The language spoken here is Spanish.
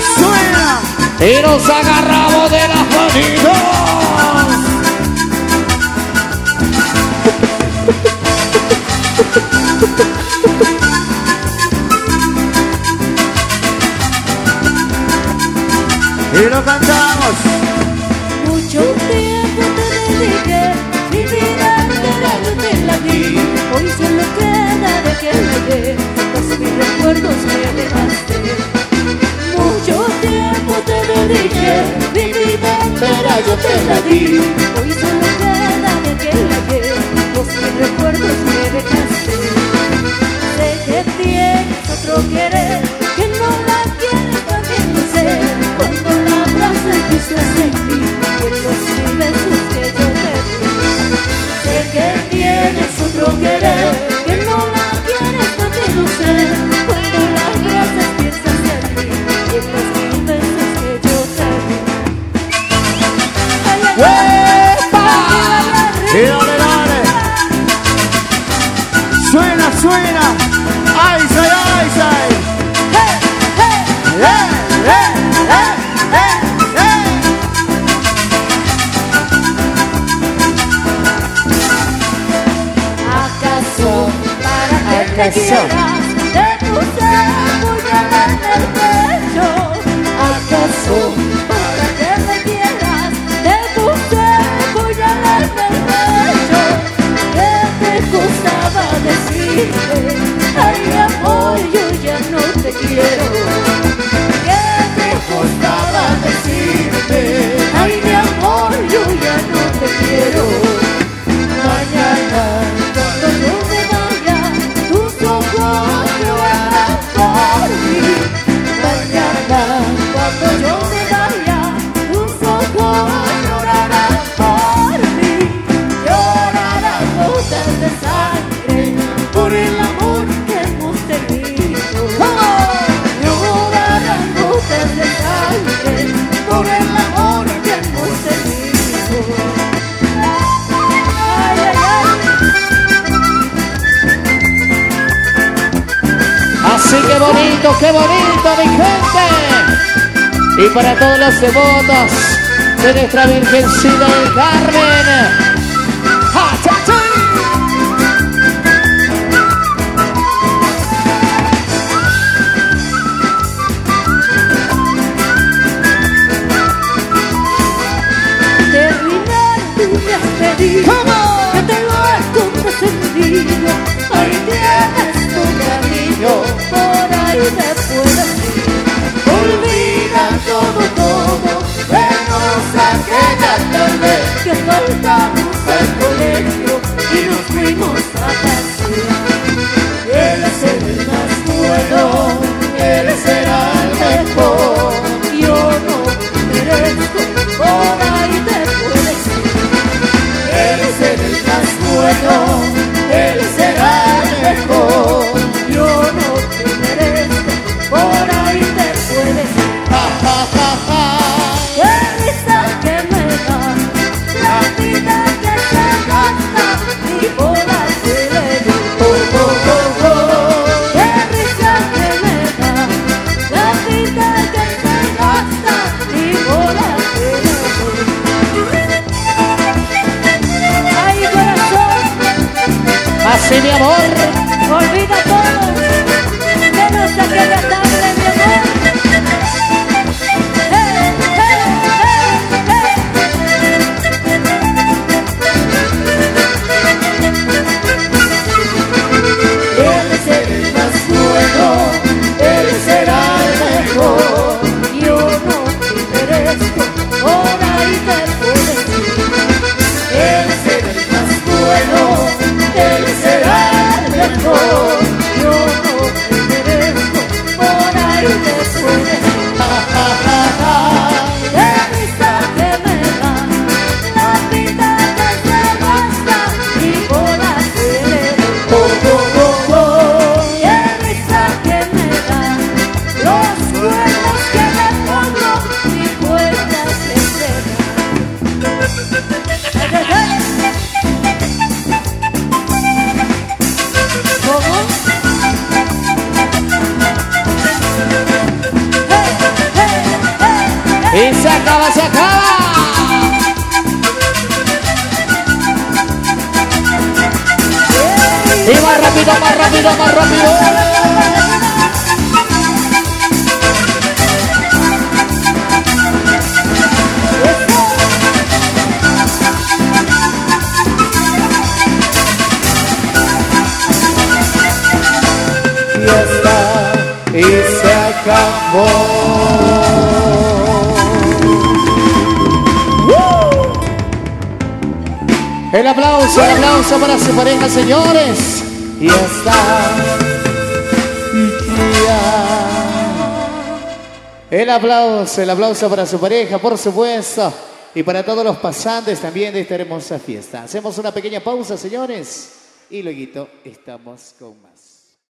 Suena. Y nos agarramos de las manitas. Y lo cantamos. Mucho tiempo te dediqué, mi vida enterándote la vi. Hoy solo queda de que me dé, pues mis recuerdos me dejaste. Pero yo te la di. ¡Uepa! Y dale. Suena, suena. ¡Ay, ay, ay, ay! Eh, eh, eh, para que te de tu ser muy el ¿Acaso Qué bonito, qué bonito, mi gente. Y para todos los devotos de nuestra Virgencita del Carmen. y de amor. Olvida todo, menos aquella tarde. Acaba, se acaba. Y más rápido, más rápido, más rápido. Ya está y se acabó. El aplauso, el aplauso para su pareja, señores. Y está. El aplauso, el aplauso para su pareja, por supuesto. Y para todos los pasantes también de esta hermosa fiesta. Hacemos una pequeña pausa, señores. Y luego estamos con más.